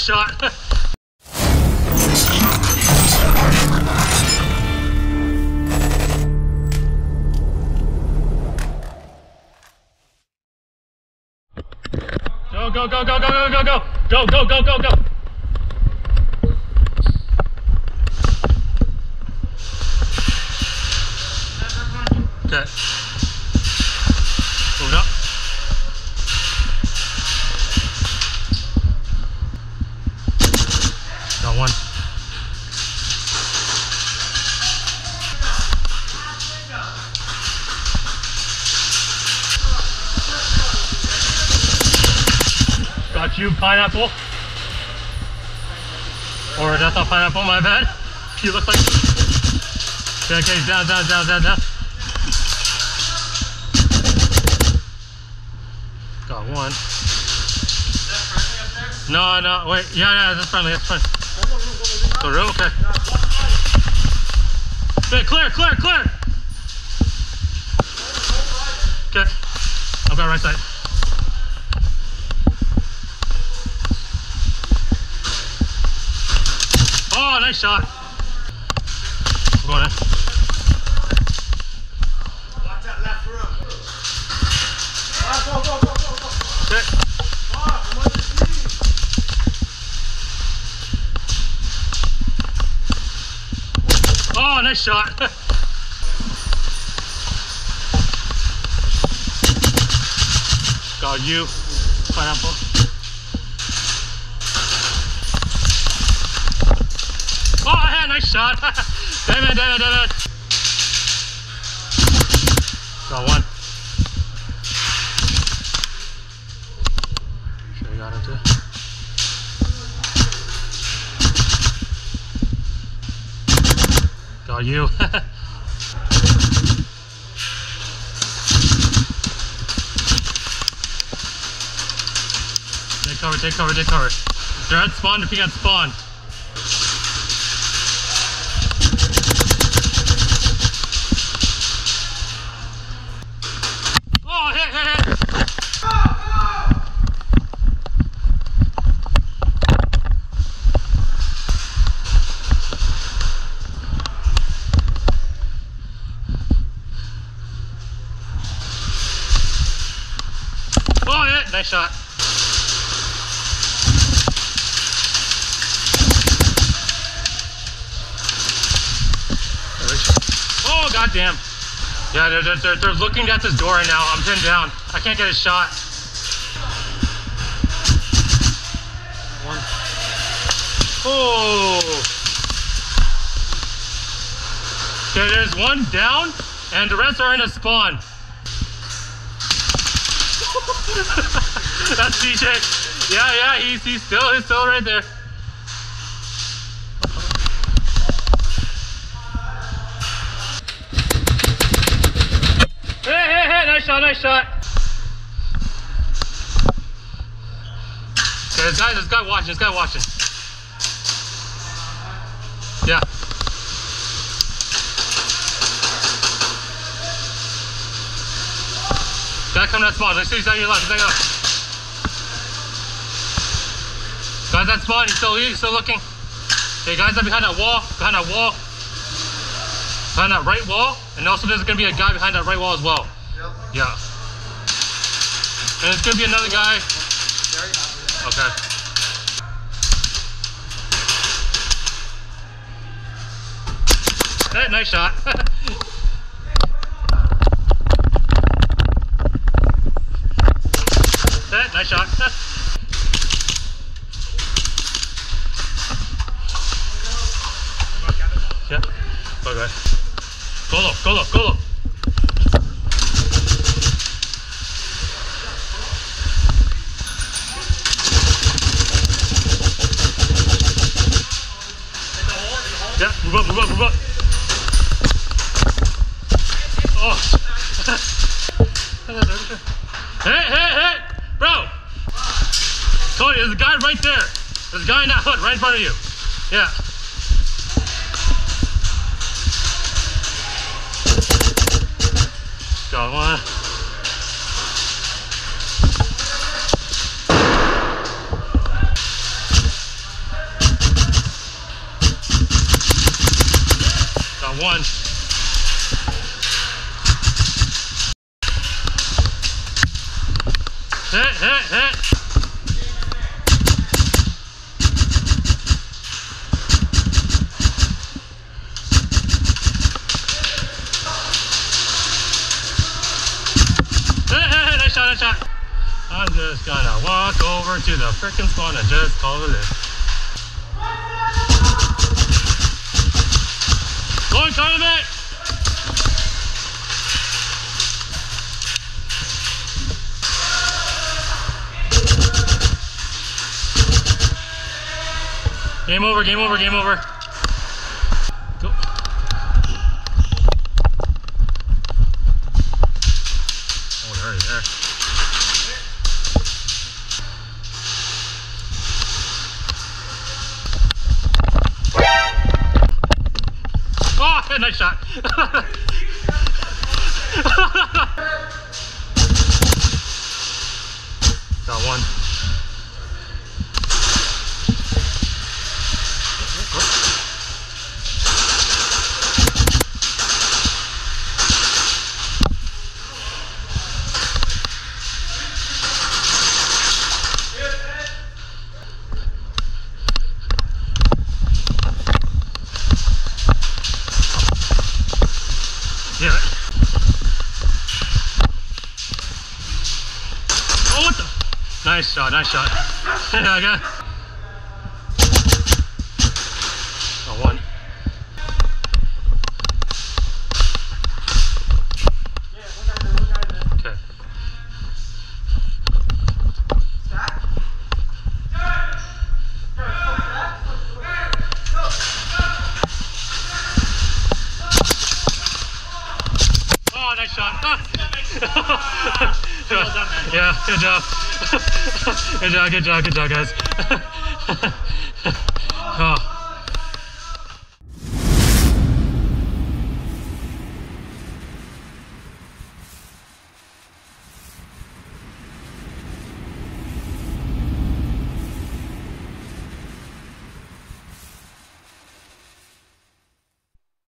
nice shot. Go, go, go, go, go, go, go, go. Go, go, go, go, one. Got you, pineapple. Or that's not pineapple, my bad. You look like. Okay, okay, down, down, down, down, down. Got one. No, no, wait. Yeah, yeah, that's friendly. That's fine. Oh, the room? Okay. Okay, clear, clear, clear. Okay. I've got right side. Oh, nice shot. I'm going in. Nice shot. Got you, pineapple. Oh, yeah, nice shot. damn it, damn it, damn it. Got one. Sure you got it too. Got you. take cover, take cover, take cover. They're at spawn if you got spawn. Oh, goddamn. Yeah, they're, they're, they're, they're looking at this door right now. I'm pinned down. I can't get a shot. One. Oh. Okay, there's one down, and the rest are in a spawn. That's DJ. Yeah, yeah, he's, he's still he's still right there. Shot, nice shot. Okay, this guy, this guy watching, this guy watching. Yeah. Guy coming that spawn. Let's see, he's on your left. He's on your. Guys that spawn. He's still, he's still looking. Okay, guys that behind that wall. Behind that wall. Behind that right wall. And also there's gonna be a guy behind that right wall as well. Yeah. And it's gonna be another guy. Okay. Hey, nice shot. hey, eh, nice shot. yeah. Okay. Go low, go low, go low. Hey, hey, hey! Bro! Cody, there's a guy right there. There's a guy in that hood right in front of you. Yeah. Got one. Got one. Hit, hit, hit. Nice shot, nice shot. I'm just gonna walk over to the frickin' spawn and just call it in. Going tournament! Game over, game over, game over. Go. Oh, they're already there. Oh, nice shot. Yeah. Oh, what the? Nice shot, nice shot. yeah, I got. Nice shot. yeah, good job. good job, good job, good job, guys. oh.